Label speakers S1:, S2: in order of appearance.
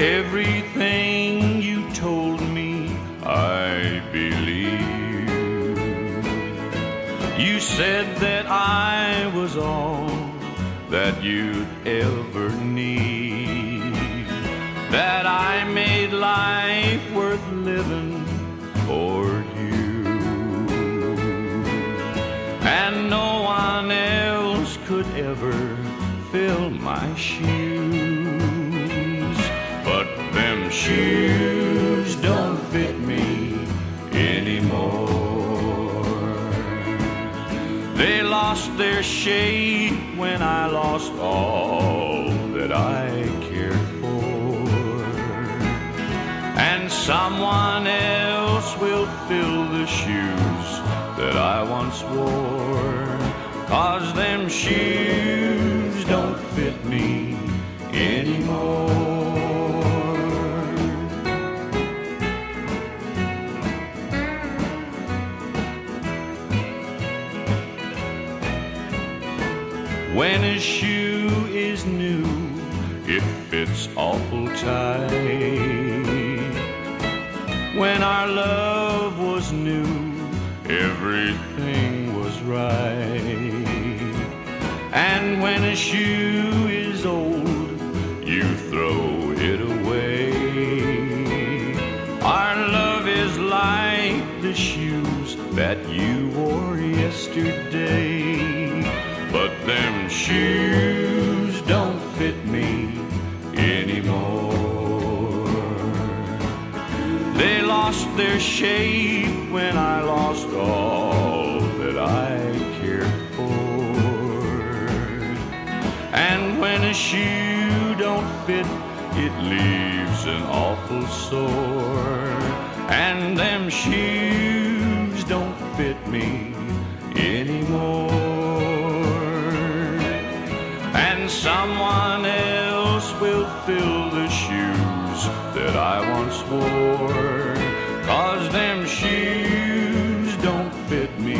S1: Everything you told me, I believe. You said that I was all that you'd ever need. That I made life worth living for you. And no one else could ever fill my shoes. Shoes don't fit me anymore. They lost their shape when I lost all that I cared for. And someone else will fill the shoes that I once wore. Cause them shoes When a shoe is new, it fits awful tight. When our love was new, everything was right. And when a shoe is old, you throw it away. Our love is like the shoes that you wore yesterday. But them shoes don't fit me anymore. They lost their shape when I lost all that I cared for. And when a shoe don't fit, it leaves an awful sore. And them shoes don't fit me anymore someone else will fill the shoes that I once wore. Cause them shoes don't fit me